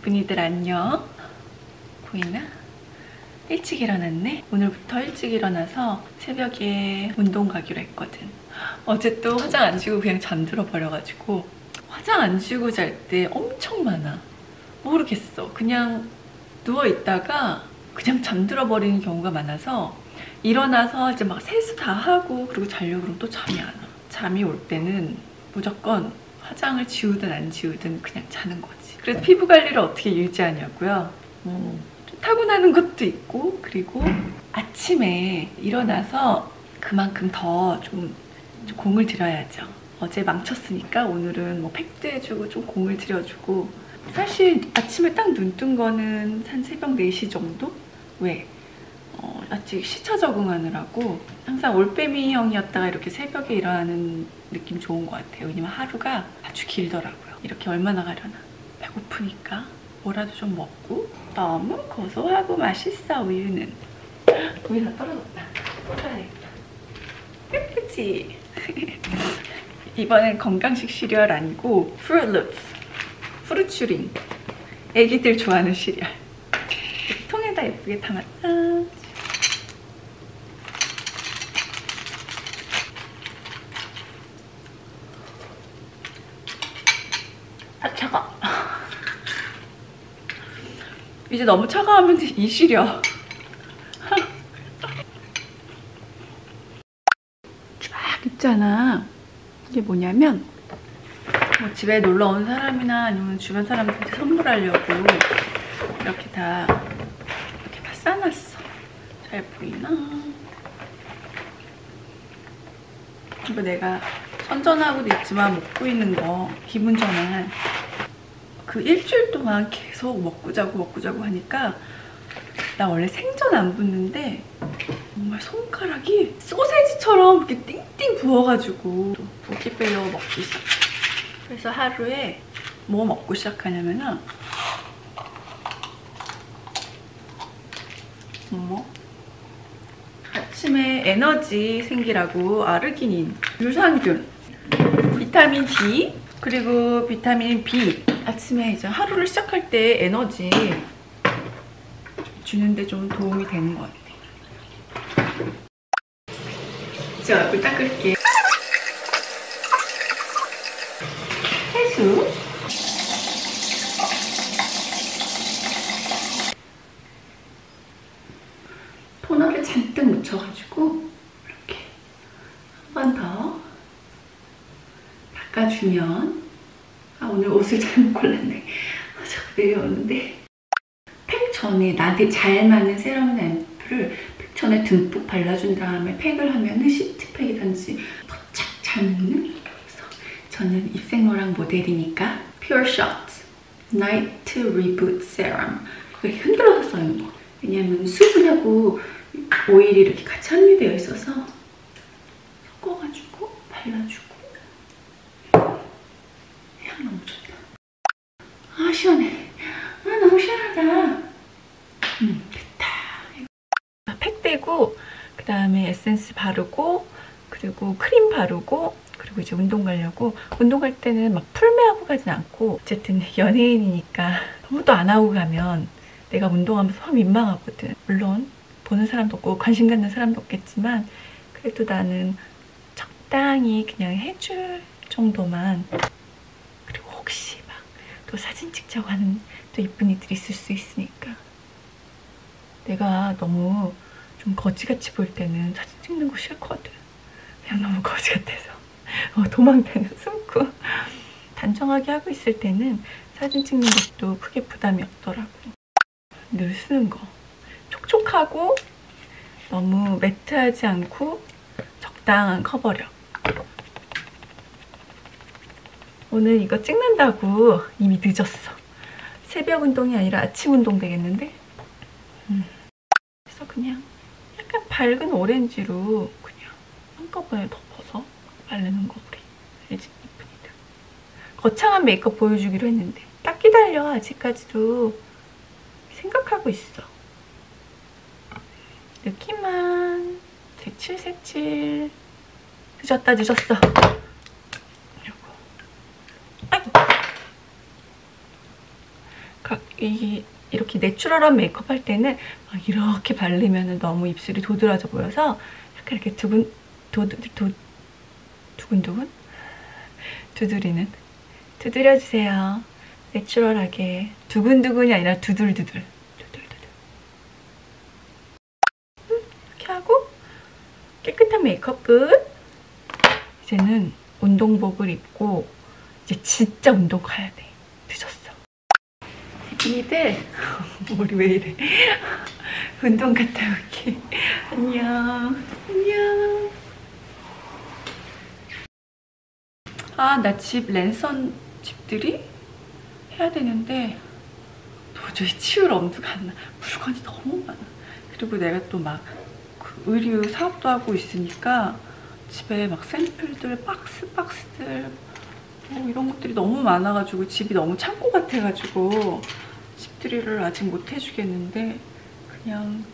이쁜이들 안녕. 보이나? 일찍 일어났네? 오늘부터 일찍 일어나서 새벽에 운동 가기로 했거든. 어제 또 화장 안 지우고 그냥 잠들어 버려가지고 화장 안 지우고 잘 때 엄청 많아. 모르겠어. 그냥 누워 있다가 그냥 잠들어 버리는 경우가 많아서 일어나서 이제 막 세수 다 하고 그리고 자려고 그러면 또 잠이 안 와. 잠이 올 때는 무조건 화장을 지우든 안 지우든 그냥 자는 거지. 그래서 피부 관리를 어떻게 유지하냐고요? 음, 좀 타고나는 것도 있고 그리고 아침에 일어나서 그만큼 더 좀 공을 들여야죠. 어제 망쳤으니까 오늘은 뭐 팩도 해주고 좀 공을 들여주고 사실 아침에 딱 눈 뜬 거는 한 새벽 4시 정도? 왜? 어, 아직 시차 적응하느라고 항상 올빼미 형이었다가 이렇게 새벽에 일어나는 느낌 좋은 것 같아요. 왜냐면 하루가 아주 길더라고요. 이렇게 얼마나 가려나. 배고프니까 뭐라도 좀 먹고 너무 고소하고 맛있어 우유는. 우유 다 떨어졌다. 꽂아야겠다. 예쁘지? 이번엔 건강식 시리얼 아니고 Froot Loops 후르츠링 애기들 좋아하는 시리얼 통에다 예쁘게 담았다 아 차가 이제 너무 차가우면 이 시려 쫙 있잖아 이게 뭐냐면 뭐 집에 놀러 온 사람이나 아니면 주변 사람들한테 선물하려고 이렇게 다 이렇게 다 싸놨어. 잘 보이나? 이거 내가 선전하고도 있지만 먹고 있는 거 기분 전환. 그 일주일 동안 계속 먹고 자고 먹고 자고 하니까 나 원래 생전 안 붓는데 정말 손가락이 소세지처럼 이렇게 띵띵 부어가지고 붓기 빼려고 먹기 시작. 그래서 하루에 뭐 먹고 시작하냐면은 뭐 아침에 에너지 생기라고 아르기닌, 유산균, 비타민 D 그리고 비타민 B 아침에 이제 하루를 시작할 때 에너지 주는데 좀 도움이 되는 것 같아. 이제 얼굴 닦을게. 해수. 토너를 잔뜩 묻혀가지고 이렇게 한 번 더 닦아주면 아 오늘 옷을 잘못 골랐네. 아, 자꾸 내려오는데. 팩 전에 나한테 잘 맞는 세럼이나 앰플을 팩 전에 듬뿍 발라준 다음에 팩을 하면 은 시트팩이든지 더착 잘 먹는 그래서 저는 입생로랑 모델이니까 Pure Night Reboot Serum. 이렇게 흔들어서 써는 거 왜냐면 수분하고 오일이 이렇게 같이 함유되어 있어서 섞어가지고 발라주고 향 너무 좋다 아 시원해. 아 너무 시원하다. 음 됐다. 팩 대고 그 다음에 에센스 바르고 그리고 크림 바르고 그리고 이제 운동 가려고. 운동 갈 때는 막 풀메하고 가진 않고 어쨌든 연예인이니까 또안 하고 가면 내가 운동하면서 확 민망하거든. 물론 보는 사람도 없고 관심 갖는 사람도 없겠지만 그래도 나는 적당히 그냥 해줄 정도만. 그리고 혹시 막 또 사진 찍자고 하는 또 이쁜 이들이 있을 수 있으니까. 내가 너무 좀 거지같이 보일 때는 사진 찍는 거 싫거든. 그냥 너무 거지 같아서. 어, 도망다녀 숨고. 단정하게 하고 있을 때는 사진 찍는 것도 크게 부담이 없더라고. 늘 쓰는 거. 촉촉하고 너무 매트하지 않고 적당한 커버력 오늘 이거 찍는다고 이미 늦었어. 새벽 운동이 아니라 아침 운동 되겠는데? 음. 그래서 그냥 약간 밝은 오렌지로 그냥 한꺼번에 덮어서 바르는 거 우리 알지? 이쁜이들. 거창한 메이크업 보여주기로 했는데. 딱 기다려 아직까지도. 생각하고 있어. 느낌만. 색칠색칠. 늦었다 늦었어 요거 아 이 이렇게 내추럴한 메이크업 할 때는 막 이렇게 바르면 너무 입술이 도드라져 보여서 이렇게 이렇게 두근 도드 도 두근두근 두드리는 두드려 주세요. 내추럴하게 두근두근이 아니라 두들두들 두들두들 음, 이렇게 하고 깨끗한 메이크업 끝. 이제는 운동복을 입고 이제 진짜 운동 가야 돼. 이들 머리 왜 이래? 운동 갔다 올게. 안녕. 안녕. 아, 나 집 랜선 집들이 해야 되는데 도저히 치울 엄두가 안 나. 물건이 너무 많아. 그리고 내가 또막 그 의류 사업도 하고 있으니까 집에 막 샘플들, 박스, 박스들 뭐 이런 것들이 너무 많아가지고 집이 너무 창고 같아가지고 집들이를 아직 못 해주겠는데 그냥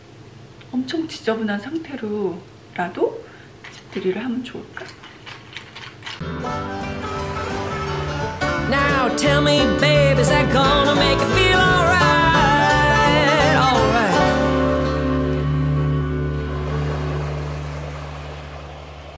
엄청 지저분한 상태로라도 집들이를 하면 좋을까? Now tell me, babe, is that gonna make a